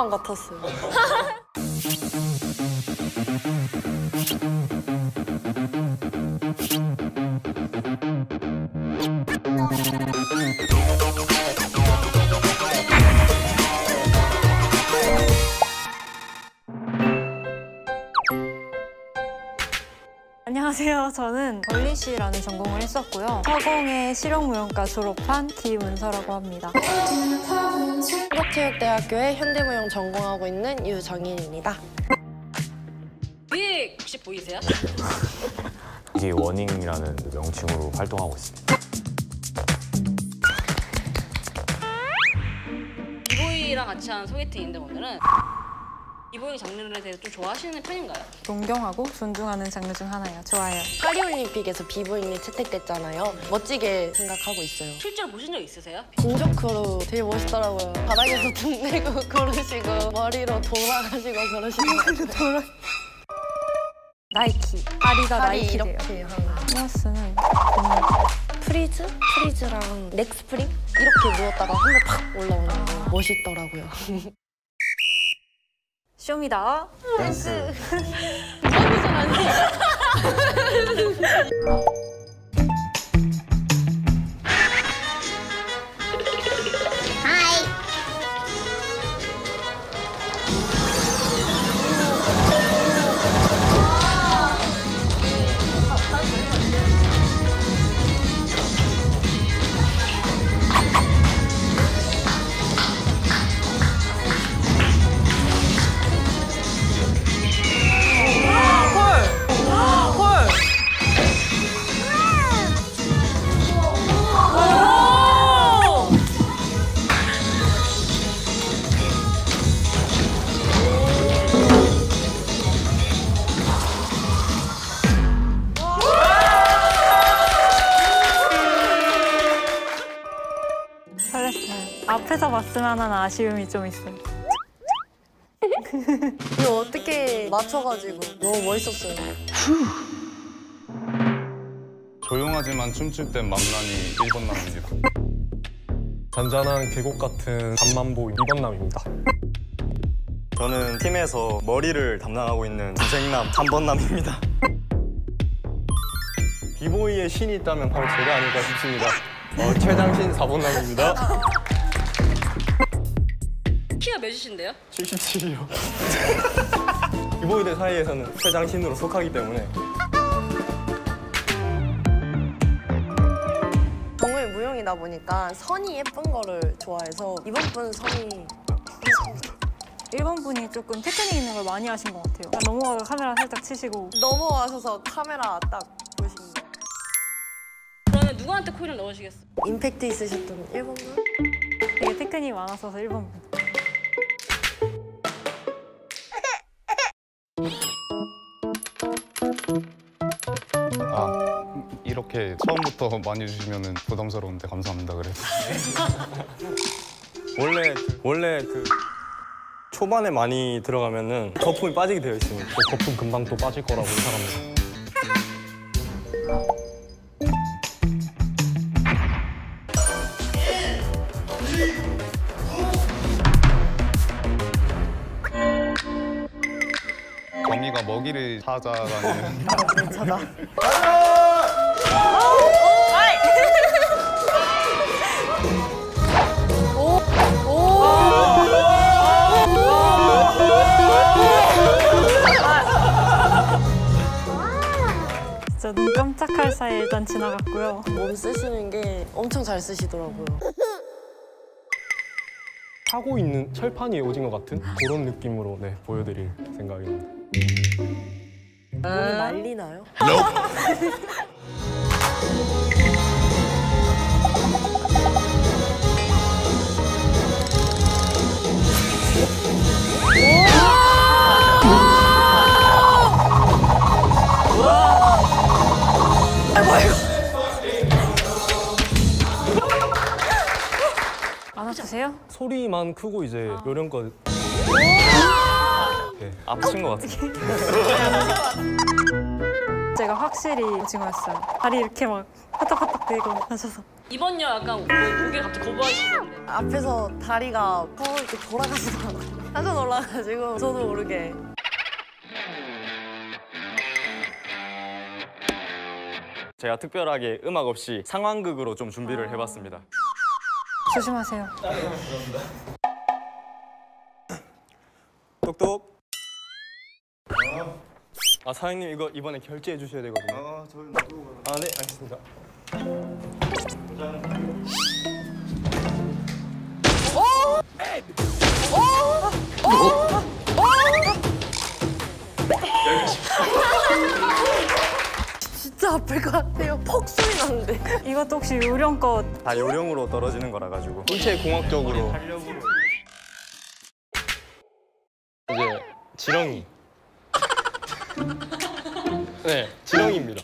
한복판 같았어요. 안녕하세요. 저는 원리시라는 전공을 했었고요. 서공의 실용무용과 졸업한 김은서라고 합니다. 한국체육대학교에 현대무용 전공하고 있는 유정인입니다. 빅 혹시 보이세요? 이게 워닝이라는 명칭으로 활동하고 있습니다. 이보이랑 같이 한 소개팅인데 오늘은 이보이 장르에 대해서 좀 좋아하시는 편인가요? 존경하고 존중하는 장르 중 하나예요. 좋아요. 파리올림픽에서 비보잉이 채택됐잖아요. 멋지게 생각하고 있어요. 실제로 보신 적 있으세요? 진조크로 되게 멋있더라고요. 바닥에서 등 내고 걸으시고 머리로 돌아가시고 그러시는 거 돌아 나이키. 다리가 다리 나이키래요. 이렇게 하는 플러스는 freeze? freeze랑 neck spring? 이렇게 누웠다가 한 번 팍 올라오는 거 멋있더라고요. Show me the. Dance. 설렜 앞에서 봤으면 하는 아쉬움이 좀 있어요. 이거 어떻게 맞춰가지고 너무 멋있었어요. 조용하지만 춤출 땐 만난이 1번 남입니다. 잔잔한 계곡 같은 잠만보 이번남입니다. 저는 팀에서 머리를 담당하고 있는 두생남 3번 남입니다. 비보이의 신이 있다면 바로 제가 아닐까 싶습니다. 어, 최장신 4번 남입니다. 키가 몇이신데요? 77이요. 비보이들 사이에서는 최장신으로 속하기 때문에 정말 무용이다 보니까 선이 예쁜 거를 좋아해서 이번 분 선이 1번 분이 조금 테크닉 있는 걸 많이 하신 것 같아요. 넘어가서 카메라 살짝 치시고 넘어와셔서 카메라 딱 보시는 거. 그러면 누구한테 코인을 넣으시겠어요? 임팩트 있으셨던 1번 분? 되게 테크닉이 많아서 1번 분. 아 이렇게 처음부터 많이 주시면 부담스러운데 감사합니다 그래도. 원래 그, 원래 그 초반에 많이 들어가면은 거품이 빠지게 되어 있습니다. 저 거품 금방 또 빠질 거라고 생각합니 먹이를 찾아가는 괜찮아. 진짜 눈 깜짝할 사이에 일단 지나갔고요. 몸 쓰시는 게 엄청 잘 쓰시더라고요. 타고 있는 철판이 오징어 같은 그런 느낌으로 네, 보여드릴 생각입니다. 몸이 말리나요? 안아주세요. 소리만 크고 이제 요령껏 네, 아프신 것 같아요. 제가 확실히 오징어였어요. 다리 이렇게 막 파닥파닥 대고 하셔서. 이번 여 약간 뭐 무게 갑자기 거부하시는데 앞에서 다리가 더 이렇게 돌아가시더라고요. 깜짝 놀라가지고 저도 모르게 제가 특별하게 음악 없이 상황극으로 좀 준비를 해봤습니다. 조심하세요. 똑똑. 아 사장님 이거 이번에 결제해 주셔야 되거든요. 아, 저희 아네 알겠습니다. 진짜 아플 것 같아요. 퍽 소리 나는데. 이것도 혹시 요령 것다 요령으로 떨어지는 거라 가지고 인체 공학적으로 이제 지렁이. 네, 지렁이입니다.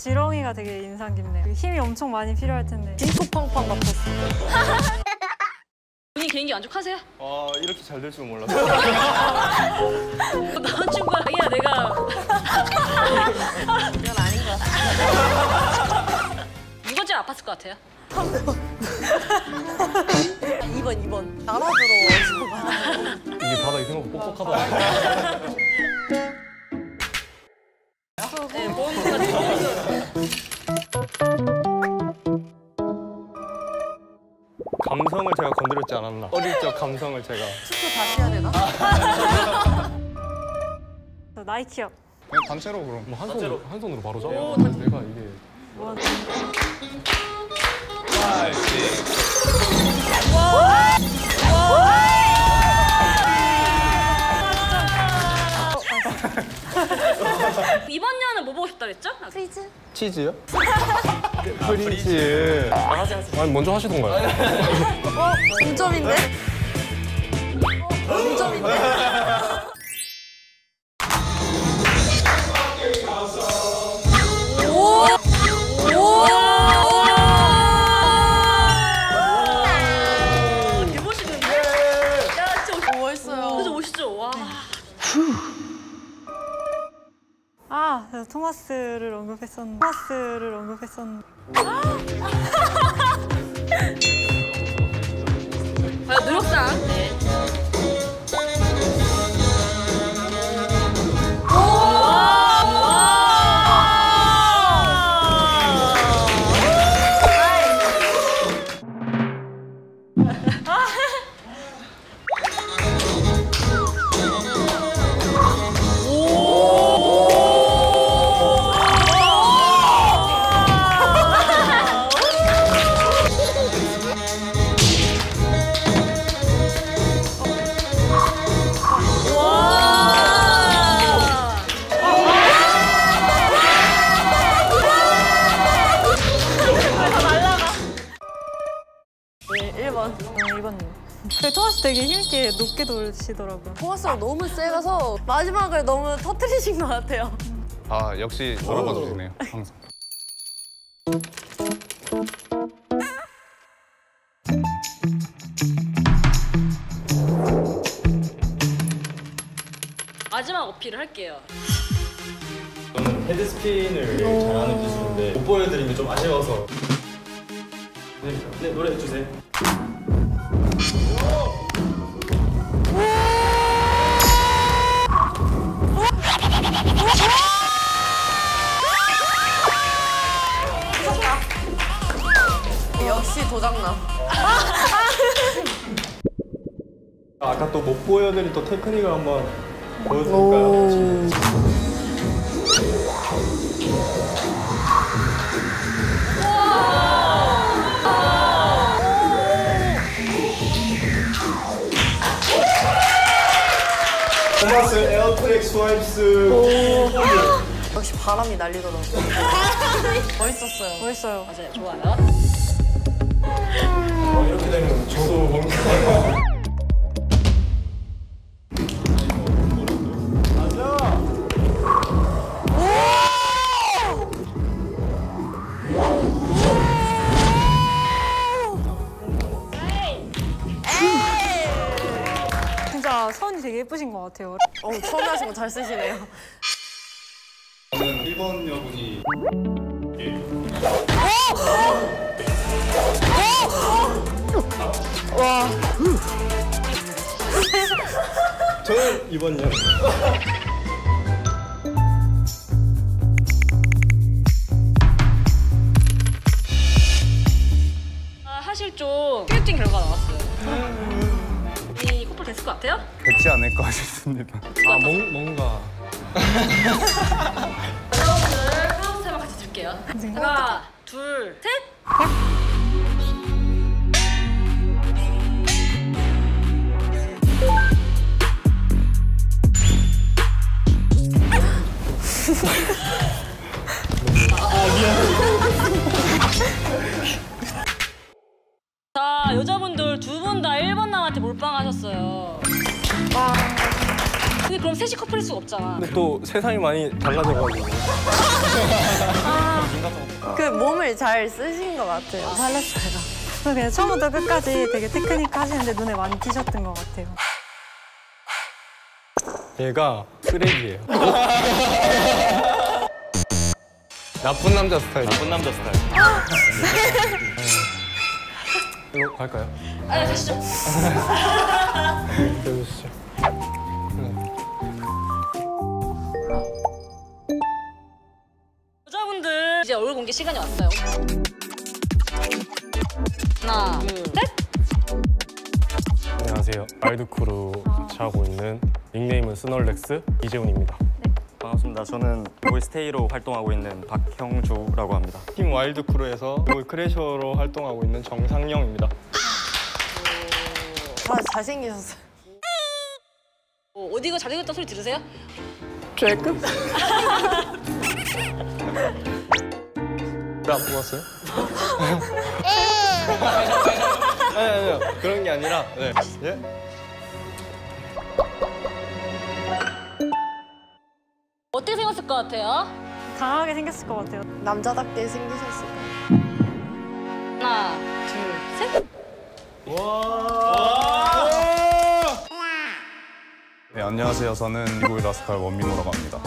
지렁이가 되게 인상 깊네요. 힘이 엄청 많이 필요할 텐데. 딩코팡팡 맞췄어. 본인 개인기 만족하세요? 아 이렇게 잘 될 줄 몰랐어요. 남자친구랑 해야 내가 이건 아닌 것 같아. 누가 제일 아팠을 것 같아요? 2번, 2번. 알아들어. 이게 바닥이 생각보다 뻑뻑하더라고요. 네, 보험료가 감성을 제가 건드렸지 않았나? 어릴 적 감성을 제가. 투표 다시 해야 되나? 저 나이키업. 그냥 단체로 그럼. 뭐한 손으로 한 손으로 바로 잡아. 내가 이게 뭐, 이번 년은 뭐 보고 싶다 그랬죠? 프리즈? 치즈요? 프리즈. 아니 먼저 하시던가요? 동점인데? 동점인데? 대보시는데? 아, 그래서 토마스를 언급했었는데. 토마스를 언급했었는데. 이번. 그 토마스 되게 힘있게 높게 돌시더라고요. 토마스가 너무 세가서 마지막을 너무 터트리신 것 같아요. 아, 역시 돌아봐 주시네요. 항상. 마지막 어필을 할게요. 저는 헤드스핀을 잘하는 기술인데 못 보여드린 게 좀 아쉬워서. 네, 네 노래 주세요. 역시 도장남. 아까 또 못 보여드린 또 테크닉을 한번 보여드릴까요? 스 air track swipes 역시 바람이 날리더라고. 멋있었어요. 멋있어요. 맞아요. 좋아요. 이렇게 되면 저도 선이 되게 예쁘신 것 같아요. 어, 처음에 하신 거 잘 쓰시네요. 저는 1번 여분이 저는 이번요. 아, 사실 좀 소개팅 결과 나왔어요. 것 같아요? 됐지 않을까 싶습니다. 아 뭔, 뭔가 여러분들 카운트 한번 같이 들게요. 하나, 둘, 셋. 셋이 커플일 수가 없잖아. 근데 또 세상이 많이 달라져가지고 그 몸을 잘 쓰신 것 같아요. 잘했어요. 그냥 처음부터 끝까지 되게 테크닉 하시는데 눈에 많이 띄셨던 것 같아요. 얘가 쓰레기예요. 나쁜 남자 스타일. 나쁜 남자 스타일. 이거 갈까요? 아, 가시죠. 보여주시죠. 공개 시간이 왔어요. 하나, 둘, 셋. 안녕하세요. 같이 하고 있는 닉네임은 스널렉스 이재훈입니다. 반갑습니다. 저는 보이스테이로 활동하고 있는 박형주라고 합니다. 팀 와일드크루에서 볼 크래셔로 활동하고 있는 정상영입니다. 다 잘생기셨어요. 어, 어디가 잘생겼다 소리 들으세요? 쬐끔? 나 뽑았어요? 아니 아니요 그런 게 아니라 네. 예? 어떻게 생겼을 것 같아요? 강하게 생겼을 것 같아요. 남자답게 생기셨을 거예요. 하나, 둘, 셋. 네, 안녕하세요. 저는 미국의 라스칼 원민호라고 합니다.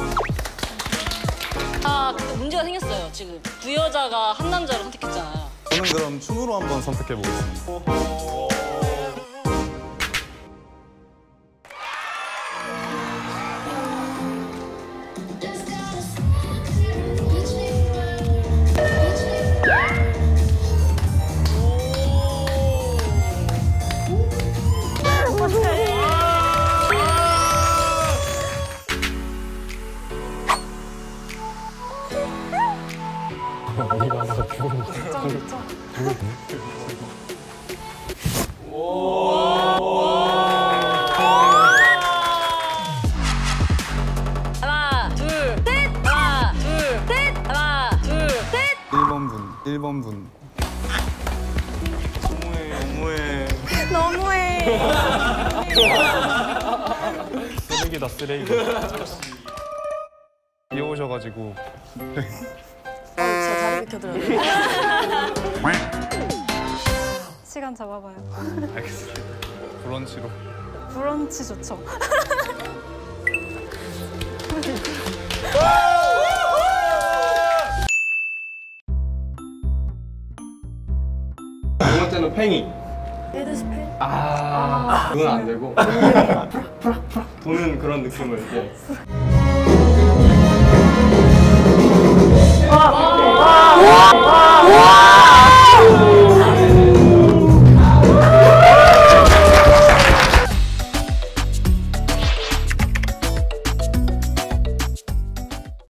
아, 근데 문제가 생겼어요. 지금 두 여자가 한 남자를 선택했잖아요. 저는 그럼 춤으로 한번 선택해 보겠습니다. 쓰레기다 쓰레기. 귀여우셔가지고 어, 제가 다리 비켜드려요. 시간 잡아봐요. 알겠습니다. 브런치로. 브런치 좋죠. 두 번째는 팽이. 헤드스핀? 아, 그건 안 되고 푸락 도는 그런 느낌을 이렇게 와! 와! 와! 와!